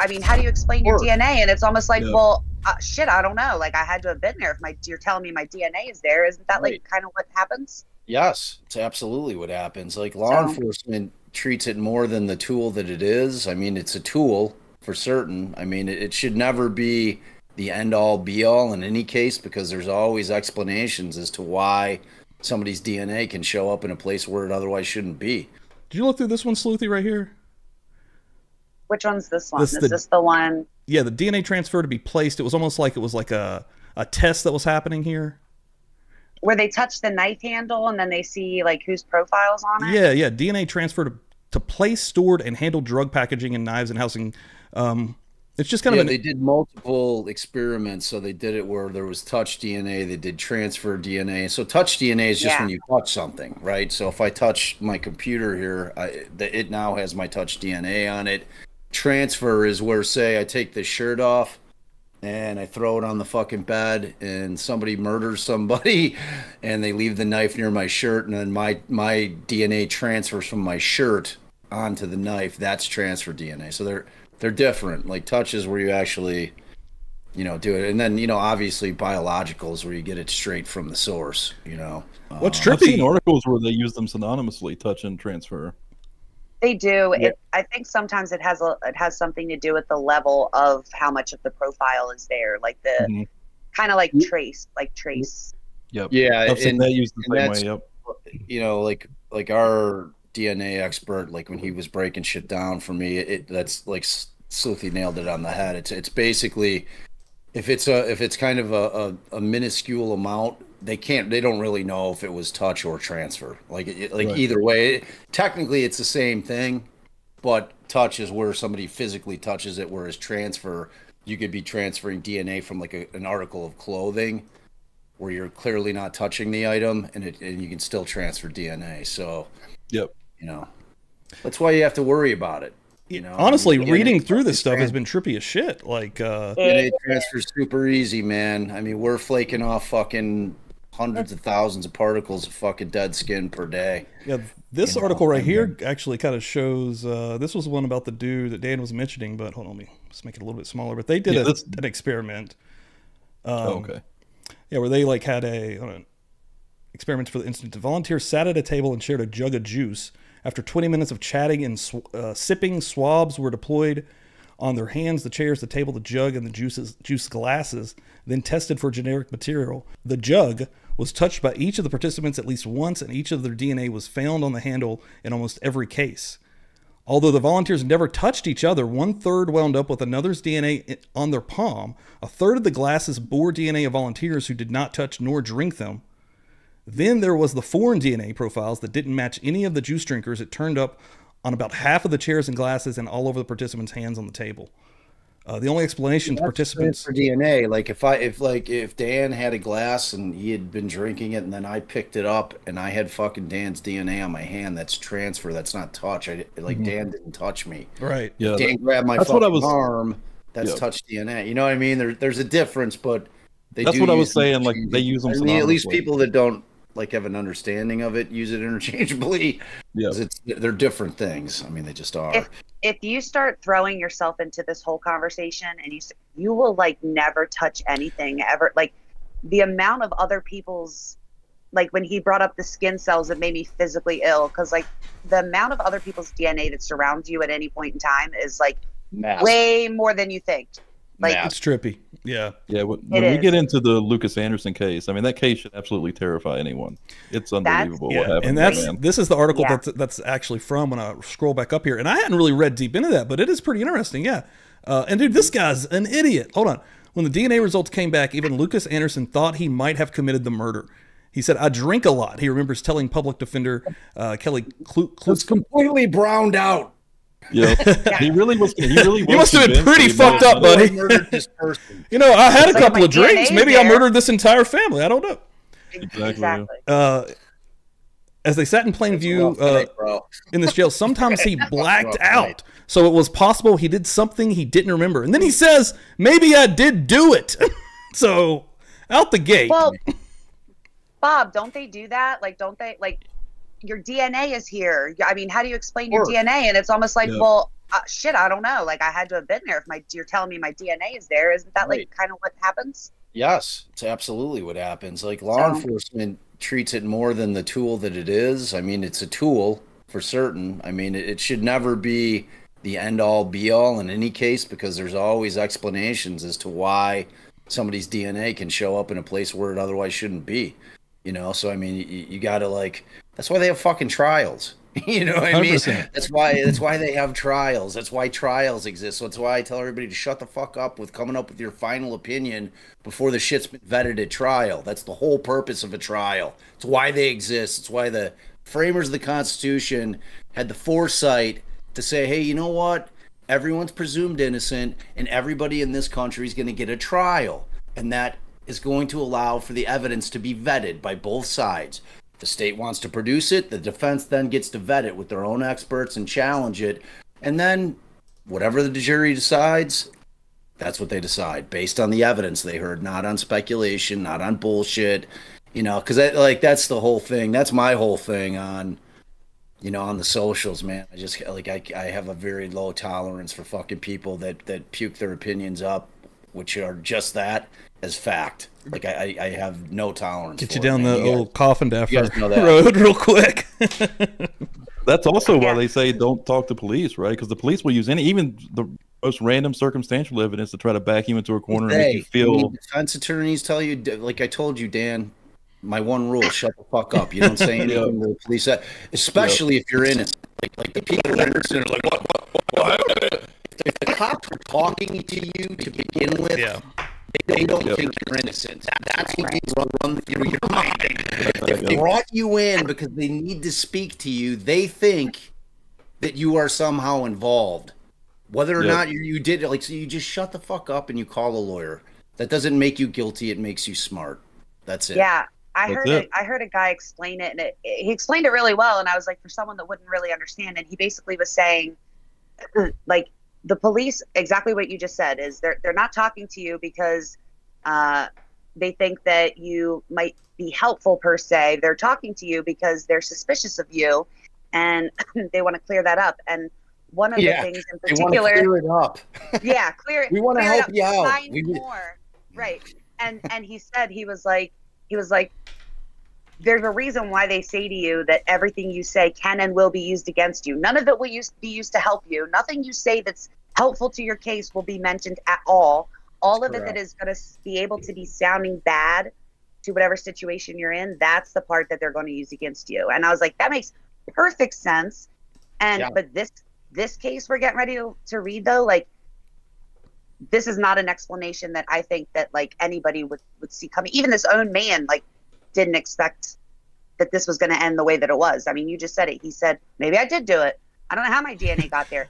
I mean, how do you explain your DNA? And it's almost like, Yeah. well, uh, shit, I don't know. Like I had to have been there. If my you're telling me my DNA is there, isn't that like kind of what happens? Yes, it's absolutely what happens. Like law So- enforcement treats it more than the tool that it is. I mean, it's a tool for certain. I mean, it, it should never be the end all be all in any case because there's always explanations as to why somebody's DNA can show up in a place where it otherwise shouldn't be. Did you look through this one, Sleuthie, right here? Which one's this one? This is the- this the one? Yeah, the DNA transfer to be placed. It was almost like it was like a a test that was happening here. where they touch the knife handle and then they see like whose profiles on it. Yeah, yeah. DNA transfer to, to place, stored, and handle drug packaging and knives and housing. Um, it's just kind yeah, of an, they did multiple experiments. So they did it where there was touch DNA, they did transfer DNA. So touch DNA is just Yeah. when you touch something, right? So if I touch my computer here, I, it now has my touch DNA on it. Transfer is where, say, I take the shirt off and I throw it on the fucking bed, and somebody murders somebody, and they leave the knife near my shirt, and then my my DNA transfers from my shirt onto the knife. That's transfer DNA. So they're they're different. Like touches where you actually, you know, do it, and then you know, obviously biologicals where you get it straight from the source. You know, what's Um, I've seen articles where they use them synonymously, touch and transfer. They do. Yeah. It, I think sometimes it has a it has something to do with the level of how much of the profile is there, like the Mhm. kind of like Yeah. trace, like trace. Yep. Yeah, I've and- that used the and same that's- way. Yep. you know, like like our DNA expert, like when he was breaking shit down for me, it that's like Sleuthie nailed it on the head. It's it's basically if it's a if it's kind of a, a, a minuscule amount, they can't they don't really know if it was touch or transfer. Like it, like Right. either way, technically it's the same thing, but touch is where somebody physically touches it, whereas transfer you could be transferring DNA from like a, an article of clothing where you're clearly not touching the item and it and you can still transfer DNA. So, Yep. you know, that's why you have to worry about it. You know, Honestly, DNA reading through this stuff has been trippy as shit. Like, uh, DNA transfer's super easy, man. I mean, we're flaking off fucking hundreds of thousands of particles of fucking dead skin per day. yeah, this You know, article right and here actually kind of shows. Uh, this was one about the dude that Dan was mentioning, but hold on, let me just make it a little bit smaller. But they did Yeah, a, an experiment. Um, Oh, okay. Yeah, where they like had a hold on, experiments for the instance. Volunteers sat at a table and shared a jug of juice. After 20 minutes of chatting and sw- uh, sipping, swabs were deployed on their hands, the chairs, the table, the jug, and the juices, juice glasses. Then tested for generic material. The jug was touched by each of the participants at least once, and each of their DNA was found on the handle in almost every case. Although the volunteers never touched each other, one third wound up with another's DNA on their palm. A third of the glasses bore DNA of volunteers who did not touch nor drink them. Then there was the foreign DNA profiles that didn't match any of the juice drinkers. It turned up on about half of the chairs and glasses and all over the participants' hands on the table. Uh, the only explanation to participants. for DNA. Like if I if like if Dan had a glass and he had been drinking it and then I picked it up and I had fucking Dan's DNA on my hand, that's transfer. That's not touch. I like Dan didn't touch me. Right. Yeah. Dan grabbed my that's fucking what I was- arm. That's Yeah. touch DNA. You know what I mean? There, there's a difference, but they That's do what I was saying, like, they use them I mean, at least people that don't like have an understanding of it use it interchangeably. Yeah. 'Cause It's they're different things. I mean, they just are. If if you start throwing yourself into this whole conversation and you you will like never touch anything ever like the amount of other people's like when he brought up the skin cells it made me physically ill because like the amount of other people's dna that surrounds you at any point in time is like Mass. way more than you think like Mass. It's trippy. Yeah. Yeah, when, when we get into the Lukis Anderson case, I mean that case should absolutely terrify anyone. It's unbelievable what Yeah, happened. and that's man. this is the article Yeah. that's that's actually from when I scroll back up here, and I hadn't really read deep into that, but it is pretty interesting. Yeah, uh, and dude, this guy's an idiot. Hold on, when the DNA results came back, even Lukis Anderson thought he might have committed the murder. He said, "I drink a lot." He remembers telling public defender uh, Kelly Klu- Klu- It's completely browned out. yeah. he really was. He really. Was You must have been pretty fucked up, buddy. I murdered this person. You know, I had a It's like couple my of drinks. DNA is Maybe I murdered this entire family. I don't know. Exactly. exactly Uh, as they sat in plain view uh, night, in this jail, sometimes he blacked out. night. So it was possible he did something he didn't remember. And then he says, maybe I did do it. so out the gate. well bob don't they do that like don't they like your dna is here i mean how do you explain your dna and it's almost like Yeah. well uh, shit, I don't know. Like I had to have been there. If my you're telling me my DNA is there, isn't that like kind of what happens? Yes, it's absolutely what happens. Like law So- enforcement treats it more than the tool that it is. I mean, it's a tool for certain. I mean, it, it should never be the end all be all in any case because there's always explanations as to why somebody's DNA can show up in a place where it otherwise shouldn't be. You know, so I mean, you, you got to like. That's why they have fucking trials. you know what I mean? That's why. That's why they have trials. That's why trials exist. So that's why I tell everybody to shut the fuck up with coming up with your final opinion before the shit's been vetted at trial. That's the whole purpose of a trial. It's why they exist. It's why the framers of the Constitution had the foresight to say, hey, you know what? Everyone's presumed innocent, and everybody in this country is going to get a trial. And that is going to allow for the evidence to be vetted by both sides. The state wants to produce it, the defense then gets to vet it with their own experts and challenge it. And then whatever the jury decides, that's what they decide based on the evidence they heard, not on speculation, not on bullshit. You know, because like that's the whole thing. That's my whole thing on, you know, on the socials, man. I just like I, I have a very low tolerance for fucking people that that puke their opinions up, which are just that as fact. Like I I, I have no tolerance. Get for you it, down man. the You guys- old Coffindaffer guys know that. road real quick. That's also why they say don't talk to police, right? Because the police will use any, even the most random circumstantial evidence to try to back you into a corner and make you feel. mean, defense attorneys tell you, like I told you, Dan. My one rule: shut the fuck up. You don't say anything to the police, uh, especially if you're innocent. Like, like the people that are innocent are like, what, what, what, what? If the cops are talking to you to begin with, yeah. They, they don't think you're innocent. That's what needs to run through your mind. If they brought you in because they need to speak to you, they think that you are somehow involved. Whether or Yep. not you, you did it, like, so you just shut the fuck up and you call a lawyer. That doesn't make you guilty. It makes you smart. That's it. Yeah. I That's heard it. a, I heard a guy explain it, and it, he explained it really well. And I was like, for someone that wouldn't really understand, and he basically was saying, like, the police, exactly what you just said, is they're they're not talking to you because uh, they think that you might be helpful per se. They're talking to you because they're suspicious of you, and they want to clear that up. And one of Yeah, the things in particular, clear it up. yeah, clear it. We wanna help up, you out. Find We- more, right? And and he said he was like he was like, there's a reason why they say to you that everything you say can and will be used against you. None of it will use, be used to help you. Nothing you say that's helpful to your case will be mentioned at all. All of it that is going to be able to be sounding bad to whatever situation you're in, that's the part that they're going to use against you. And I was like, that makes perfect sense. And Yeah. but this this case we're getting ready to, to read though, like this is not an explanation that I think that like anybody would would see coming. Even this own man like didn't expect that this was going to end the way that it was. I mean, you just said it. He said, "Maybe I did do it. I don't know how my DNA got there."